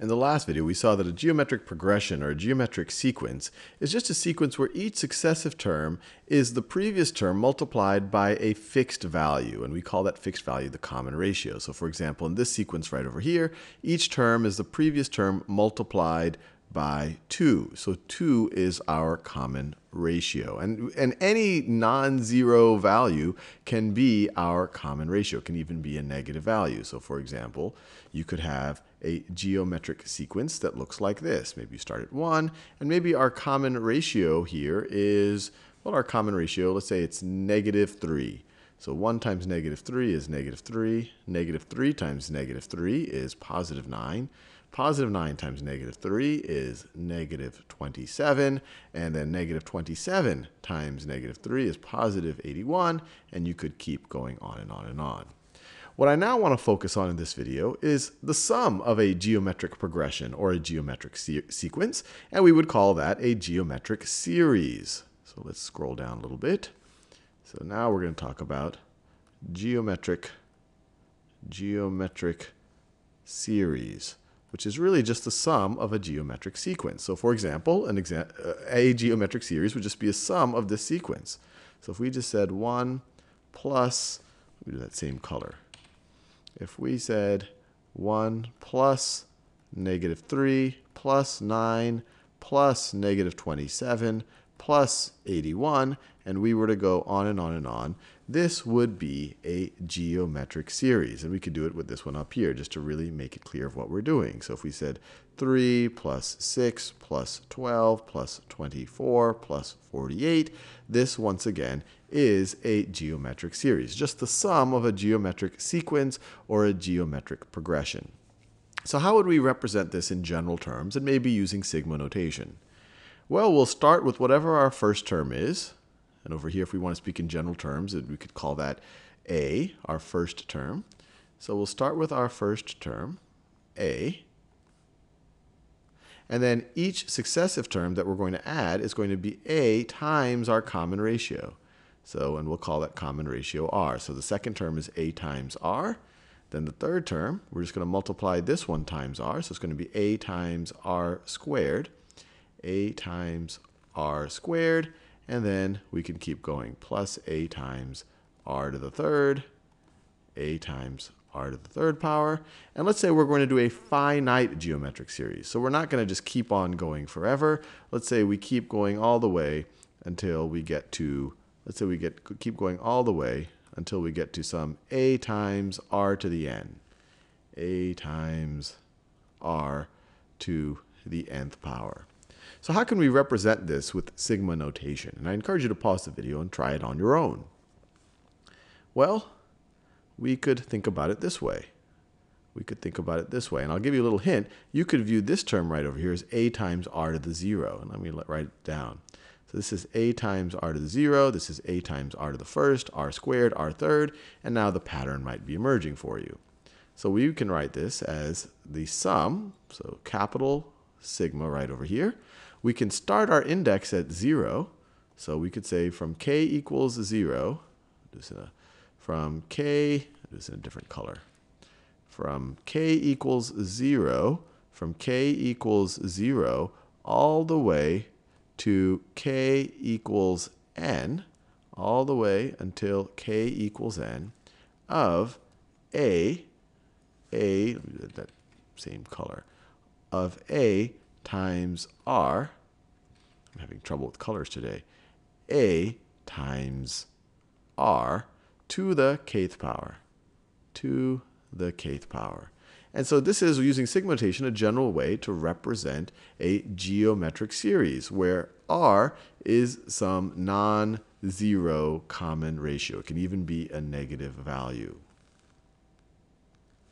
In the last video, we saw that a geometric progression or a geometric sequence is just a sequence where each successive term is the previous term multiplied by a fixed value, and we call that fixed value the common ratio. So for example, in this sequence right over here, each term is the previous term multiplied by 2. So 2 is our common ratio. And, and any non-zero value can be our common ratio. It can even be a negative value. So for example, you could have a geometric sequence that looks like this. Maybe you start at 1, and maybe our common ratio here is, well, our common ratio, let's say it's negative 3. So 1 times negative 3 is negative 3. Negative 3 times negative 3 is positive 9. Positive 9 times negative 3 is negative 27. And then negative 27 times negative 3 is positive 81. And you could keep going on and on and on. What I now want to focus on in this video is the sum of a geometric progression or a geometric se sequence, and we would call that a geometric series. So let's scroll down a little bit. So now we're going to talk about geometric geometric series which is really just the sum of a geometric sequence. So for example, an exa uh, a geometric series would just be a sum of this sequence. So if we just said 1 plus, we do that same color. If we said 1 plus negative 3 plus 9 plus negative 27 plus 81, and we were to go on and on and on, this would be a geometric series. And we could do it with this one up here just to really make it clear of what we're doing. So if we said 3 plus 6 plus 12 plus 24 plus 48, this once again is a geometric series, just the sum of a geometric sequence or a geometric progression. So how would we represent this in general terms and maybe using sigma notation? Well, we'll start with whatever our first term is. And over here, if we want to speak in general terms, we could call that A, our first term. So we'll start with our first term, A. And then each successive term that we're going to add is going to be A times our common ratio. So, and we'll call that common ratio R. So the second term is A times R. Then the third term, we're just going to multiply this one times R. So it's going to be A times R squared. A times R squared. And then we can keep going. Plus A times R to the third. A times r to the third power. And let's say we're going to do a finite geometric series. So we're not going to just keep on going forever. Let's say we keep going all the way until we get to let's say we get keep going all the way until we get to some a times r to the n. a times r to the nth power. So how can we represent this with sigma notation? And I encourage you to pause the video and try it on your own. Well, we could think about it this way. We could think about it this way. And I'll give you a little hint. You could view this term right over here as a times r to the 0. And let me write it down. So this is a times r to the 0. This is a times r to the first, r squared, r third. And now the pattern might be emerging for you. So we can write this as the sum, so capital sigma right over here. We can start our index at 0. So we could say from k equals 0, this a, from k, this in a different color, from k equals 0, from k equals 0 all the way to k equals n, all the way until k equals n, of a, a, that same color, of a times r, I'm having trouble with colors today, a times r to the kth power, to the kth power. And so this is, using sigma notation, a general way to represent a geometric series where R is some non-zero common ratio. It can even be a negative value.